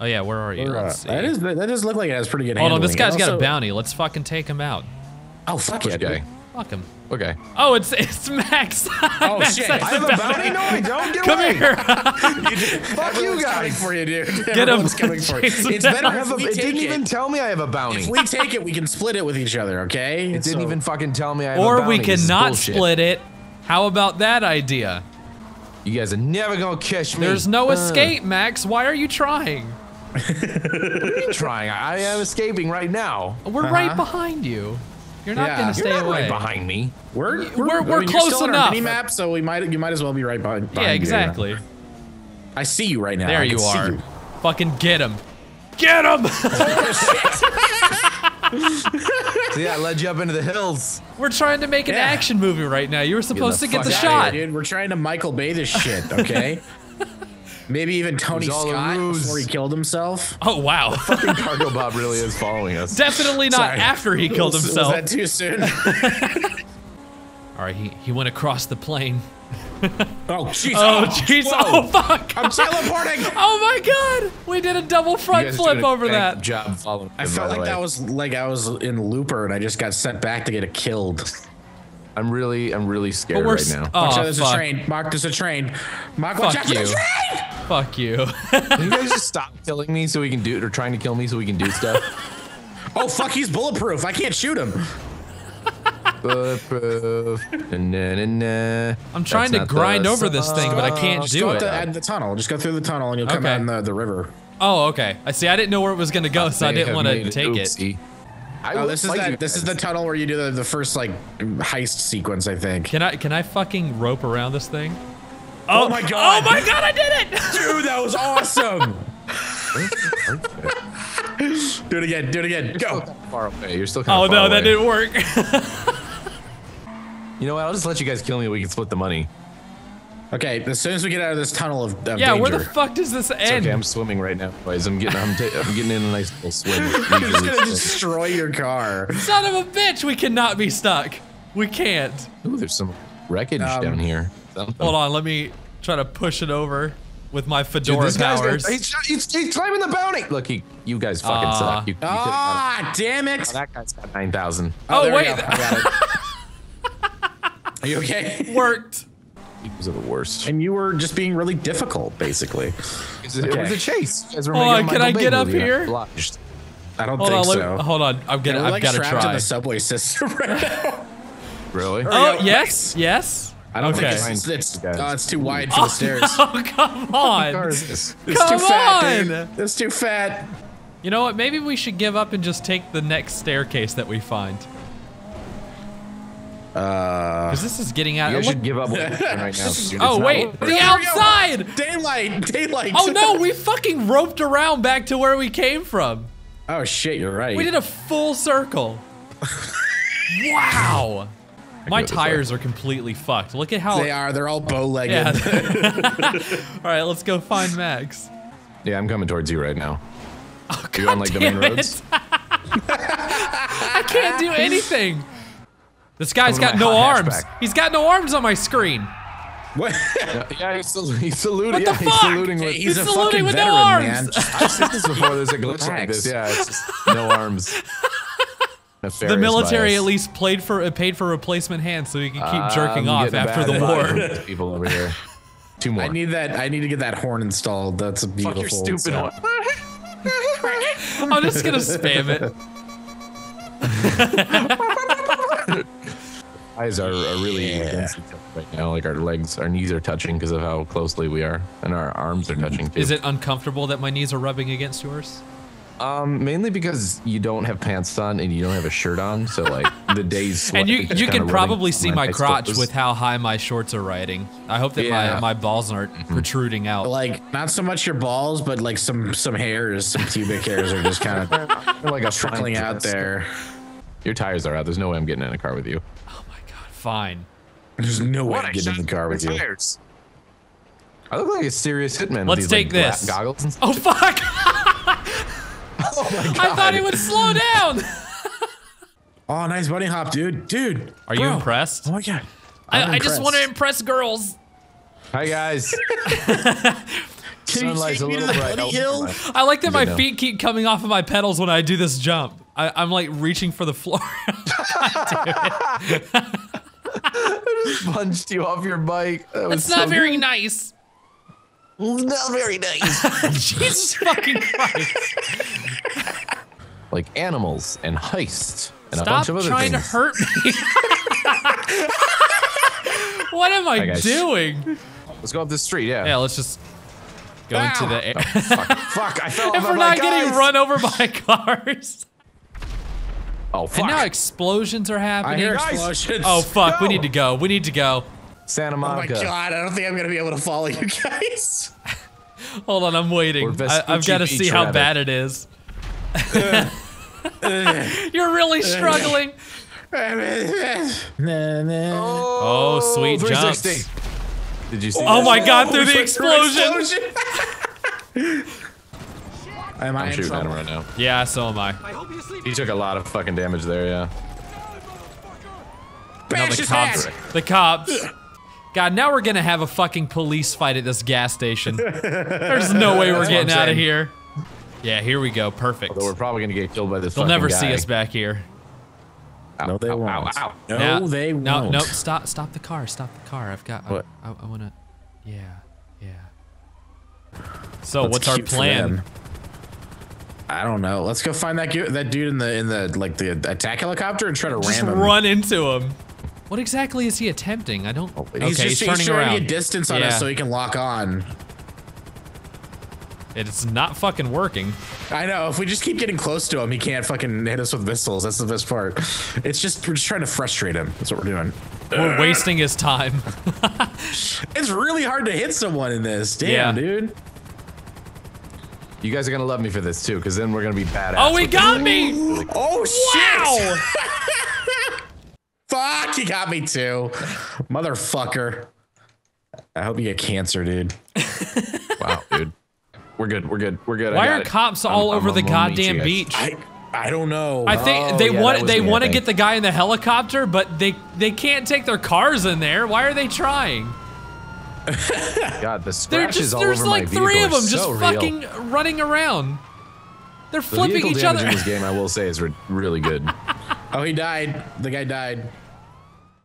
Oh yeah, where are you? Let's see. that is that does look like it has pretty good. Hold on, this handling. guy's got a bounty. Let's fucking take him out. Oh fuck yeah, guy? Fuck him. Okay. Oh, it's it's Max. Oh Max shit! I have a bounty. No, I don't. Get Come away. here. Fuck you Everyone's coming guys. for you, dude. Get him. Everyone's coming for you. Jason It's better I have a, if it didn't it. even tell me I have a bounty. If we take it, we can split it with each other. Okay? It didn't So- even fucking tell me I have a or bounty. we This is cannot split it. How about that idea? You guys are never gonna catch me. There's no Uh, escape, Max. Why are you trying? What are you trying? I I am escaping right now. We're uh-huh. right behind you. You're not Yeah. gonna You're stay You're not away. right behind me. We're we're- we're I mean, you're close still on our enough. Mini-map, so we might you might as well be right behind. Yeah, behind you, exactly. I see you right now. There I you can see are. Fucking get him. Get him! See, I led you up into the hills. We're trying to make an Yeah. action movie right now. You were supposed the to get the fuck Get outta shot. here, dude. We're trying to Michael Bay this shit. Okay. Maybe even Tony was Scott before he killed himself. Oh wow. Fucking Cargobob really is following us. Definitely not Sorry. after he killed Was- himself. Was that too soon? All right, he, he went across the plane. oh jeez. Oh, oh jeez. Oh fuck. I'm teleporting. Oh my god. We did a double front flip a over that. Job following. I felt by the like that was like I was in Looper and I just got sent back to get it killed. I'm really, I'm really scared right now. Oh, Watch out, there's fuck. a train. Mark, there's a train. Mark, watch Fuck out for the you. train! Fuck you. Can you guys just stop killing me so we can do, or trying to kill me so we can do stuff? Oh fuck, he's bulletproof. I can't shoot him. Bulletproof. Na, na, na, na. I'm trying That's to grind the over this thing, but I can't Just do go it. at the, at the tunnel. Just go through the tunnel and you'll come Okay. out in the, the river. Oh, okay. I see. I didn't know where it was gonna go, so I didn't want to made an take it. I Oh, this is that. This is the tunnel where you do the, the first like heist sequence, I think. Can I can I fucking rope around this thing? Oh, oh my God. Oh my god! I did it! Dude, that was awesome. do it again. Do it again. Go. far away. You're still kind Oh of far no, that didn't work. You know what? I'll just let you guys kill me. We can split the money. Okay, as soon as we get out of this tunnel of, of yeah, danger. where the fuck does this It's end? okay. I'm swimming right now, boys. I'm getting, I'm, I'm getting in a nice little swim. He's gonna destroy your car. Son of a bitch! We cannot be stuck. We can't. Ooh, there's some wreckage Um, down here. Something. Hold on, let me try to push it over with my Dude, fedora this guy's powers. Gonna, he's, he's, he's climbing the bounty. Look, he, you guys fucking Ah. suck. You, you could've got him. Ah, damn it. that guy's got nine thousand. Oh, there we wait. go. I got it. Are you okay? Worked. These are the worst. And you were just being really difficult, basically. It was a- it was a chase. You guys were Hold on, can I get up here? obliged. I don't Hold think on, so. me, hold on. I'm gonna. We're I've like got to trapped in try. the subway system right now. Really? Oh go. yes, yes. I don't Okay. think it's, it's, Guys. oh, it's too wide for the stairs. Oh come What car on. is this? It's Come too fat, on. dude. It's too fat. You know what? Maybe we should give up and just take the next staircase that we find. Uh, Because this is getting out. You should give up what you're doing right now. oh wait, the it. There we go. outside. daylight, daylight. Oh no, we fucking roped around back to where we came from. Oh shit, you're right. We did a full circle. wow. My go this way. tires are completely fucked. Look at how. They are. They're all bow-legged. Yeah. All right, let's go find Max. Yeah, I'm coming towards you right now. Oh, You on like the main it. roads? I can't do anything. This guy's got no arms. hatchback. He's got no arms on my screen. What? Yeah, he's, sal- he's saluting. What yeah, the he's saluting with. He's a saluting fucking with no veteran, arms. man. I've seen this before. There's a glitch like this. Yeah, it's just no arms. The military bias. at least played for uh, paid for replacement hands so he can keep I'm jerking off after the bad vibe from war. People over here. Two more. I need that. I need to get that horn installed. That's a beautiful. Fuck beautiful. your stupid sound. one. I'm just gonna spam it. Eyes are, are really Yeah. against each other right now. Like our legs, our knees are touching because of how closely we are, and our arms are touching too. Is it uncomfortable that my knees are rubbing against yours? Um, mainly because you don't have pants on and you don't have a shirt on, so like the days. sweat And you is just you kinda can probably see my nice crotch clothes. with how high my shorts are riding. I hope that Yeah. my, my balls aren't protruding out. Like not so much your balls, but like some some hairs, some pubic hairs are just kind of like a trickling out there. Your tires are out. There's no way I'm getting in a car with you. oh my god, fine. There's no way to get in the car with you. I look like a serious hitman. Let's these, take like, this. goggles and stuff. Oh fuck! Oh my god! I thought he would slow down. Oh, nice bunny hop, dude. Dude. Are you impressed? Oh my god. I'm I, I just want to impress girls. Hi guys. Can you take me to the bunny Oh, hill? I like that my it no? feet keep coming off of my pedals when I do this jump. I, I'm like reaching for the floor. I just punched you off your bike. That was It's not so very good. nice. Not very nice. Jesus fucking Christ. Like animals and heists and a bunch of other trying things. to hurt me. what am I Hi, guys. doing? Let's go up this street. Yeah. Yeah, let's just go into the ah! air. Oh, fuck, fuck! I fell if off we're my not getting run over by cars. Oh And now explosions are happening. I happening. hear Guys. explosions. Oh fuck, we need to go. We need to go. Santa Monica. Oh my god, I don't think I'm gonna be able to follow you guys. Hold on, I'm waiting. I, Vespucci I've got to see how Rabbit. bad it is. You're really struggling. nah, nah. Oh, sweet 360. Did you see? Oh that? my god, through the explosion. explosion. Am I I'm shooting at him right now. Yeah, so am I. He took a lot of fucking damage there. Yeah. Now Bash the his cops. head. The cops. God, now we're gonna have a fucking police fight at this gas station. There's no way we're what getting out of here. Yeah, here we go. Perfect. Although we're probably gonna get killed by this. They'll never guy. see us back here. Ow, No, they ow, won't. Ow, ow. No, Now- they won't. No, no, stop, stop the car, stop the car. I've got. I, What? I, I wanna. Yeah, yeah. So That's what's our plan? I don't know. Let's go find that that dude in the in the like the attack helicopter and try to Just ram him. run into him. What exactly is he attempting? I don't. wait. okay, He's he's, just turning he's trying around. to get distance on yeah, us so he can lock on. It's not fucking working. I know. If we just keep getting close to him, he can't fucking hit us with missiles. That's the best part. It's just we're just trying to frustrate him. That's what we're doing. We're uh, wasting his time. It's really hard to hit someone in this. Damn, Yeah. dude. You guys are gonna love me for this too, because then we're gonna be badass. oh, he with got me! Oh shit! Wow! Fuck, he got me too. Motherfucker. I hope you get cancer, dude. Wow, dude. We're good. We're good. We're good. Why are it. cops all I'm- over I'm the gonna goddamn beach? I I don't know. I think Oh, they yeah, want they want to get the guy in the helicopter, but they they can't take their cars in there. Why are they trying? God, the They're scratches just all there's over like my three of are them just so real. fucking running around. They're The flipping vehicle each damage other. in this game, I will say, is re- really good. oh, he died. The guy died.